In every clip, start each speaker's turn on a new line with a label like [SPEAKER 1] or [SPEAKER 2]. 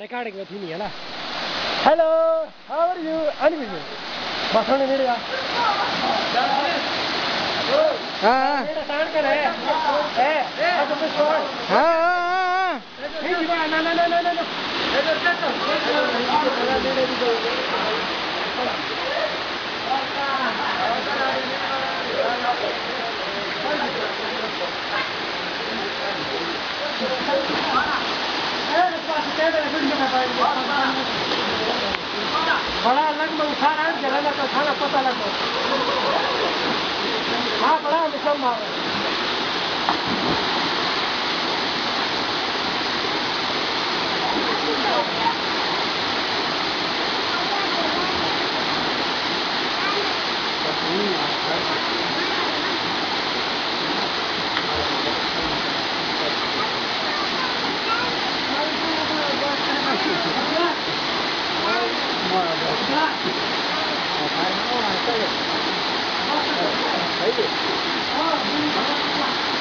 [SPEAKER 1] ریکارڈ ہے نا ہیلو مل گیا बड़ा में उठा रहनि खाना पता बड़ा लिखंदा मारा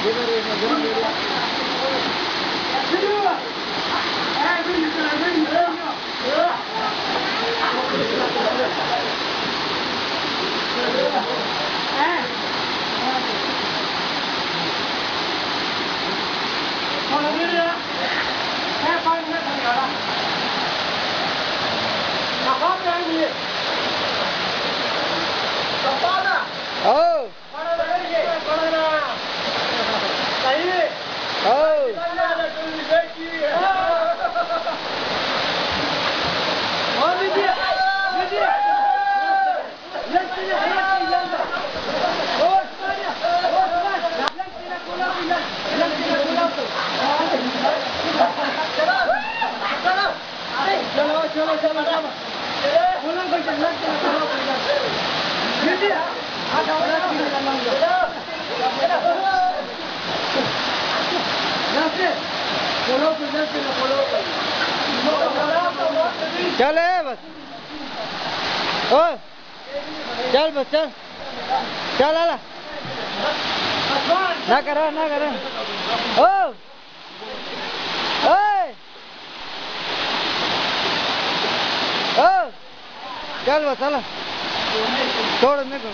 [SPEAKER 1] Thank you.
[SPEAKER 2] چل بس چل بس چل چل نہ کر نہ کر چل چل چل بس چھوڑ نہیں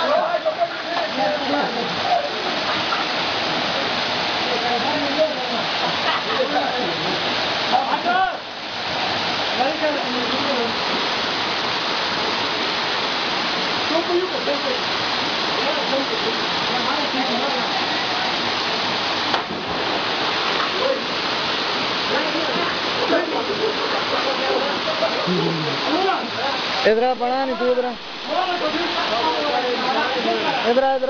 [SPEAKER 2] ಎದುರಾ ಬಣ ನೀ ಎದುರ
[SPEAKER 1] ಎದುರ ಎದುರ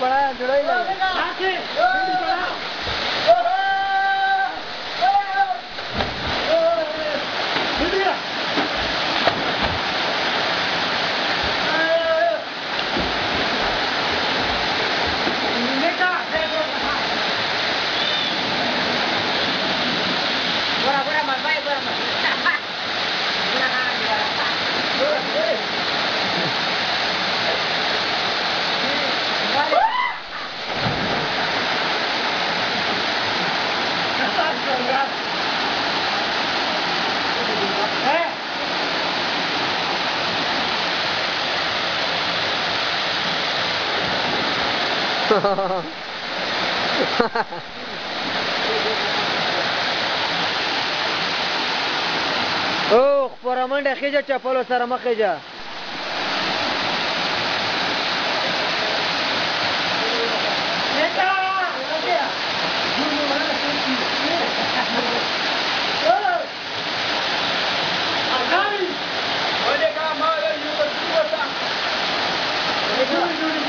[SPEAKER 1] بڑا او خپره
[SPEAKER 2] منډه خیجه چپلو سره مه خیجه
[SPEAKER 1] Yeah.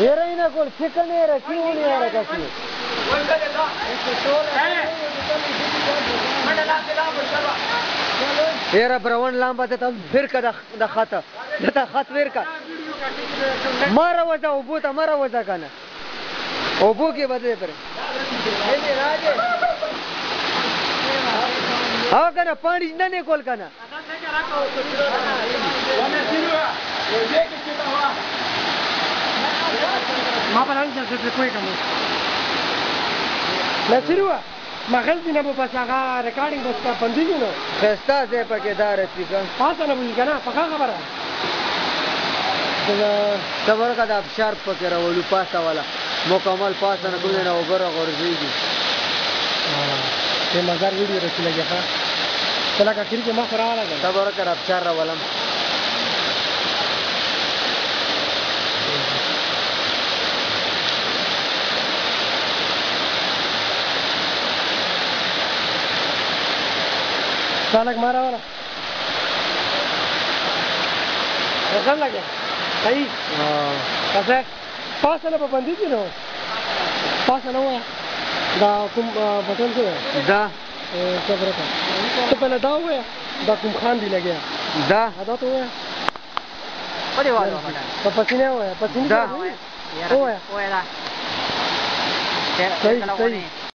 [SPEAKER 2] Yerine gol çıkınlara kimlere kaçıyor? یره برون لامبه ته ورکه د خطه دته خط ورکه ما راوځه اوبو ته ما راوځه که نه اوبو کې بدلې پرې او که نه پاڼې نه نه کول که
[SPEAKER 1] نه ما به نمیدونم څه پرې پوهېږم
[SPEAKER 2] نصیر وه مغل دینه به پس هغه ریکارډینګ به ستا بندېږي نو ښایسته ځای پکې دا رفیقه پاسه نه بوځي که نه پخه خبره خبر کا دا ابشار پکې راولو پاسه والا مکمل پاسه نه کوم نه اوبر غورځيږي ته مزار ویډیو رسې لګیا ښه کله کا کړي ما خو راواله خبر کا ابشار راولم
[SPEAKER 1] دا لږ ما راوله ښه لګیا صحیح ښه پاسله په بندي دي نو پاسله وایه دا کوم بټن څه دی دا څه برکه ته پهله دا ووایه دا کوم خان دی لګیا دا دا ته ووایه پدې وایه په پسینه
[SPEAKER 2] وایه پسینه وایه
[SPEAKER 1] وایه دا صحیح
[SPEAKER 2] صحیح